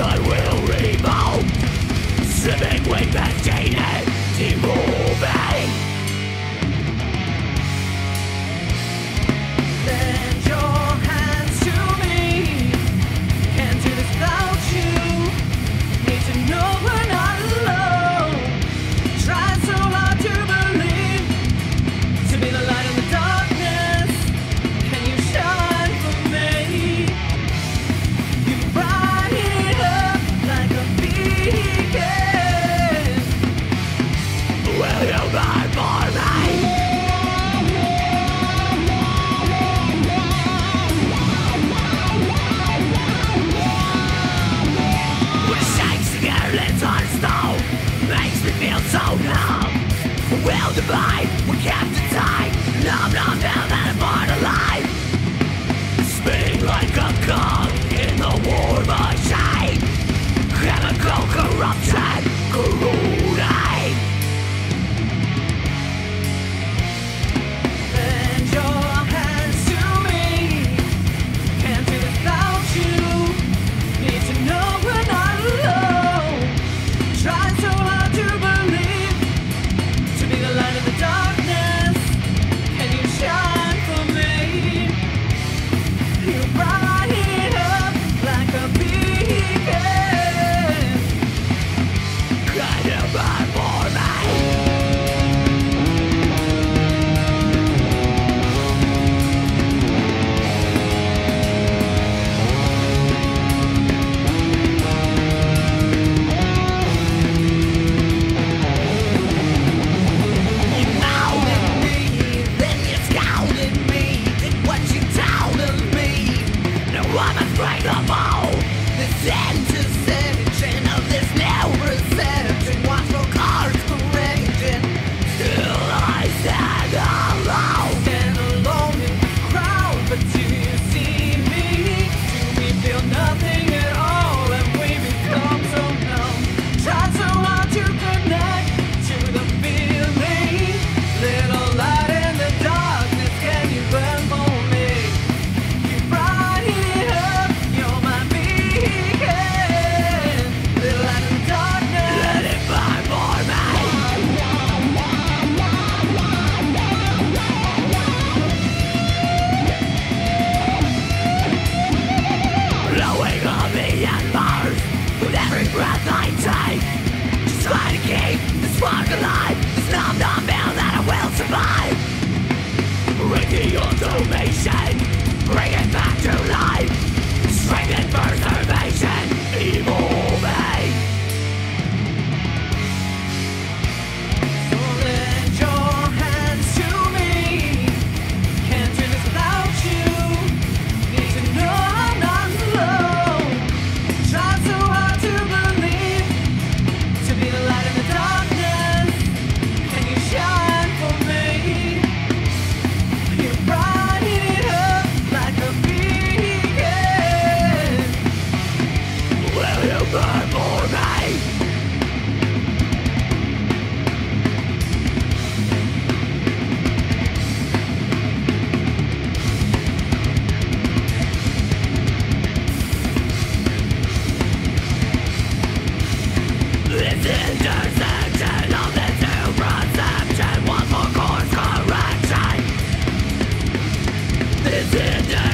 thy will. will divide, we have to die. Nom nom nom. the bow, the. bring This is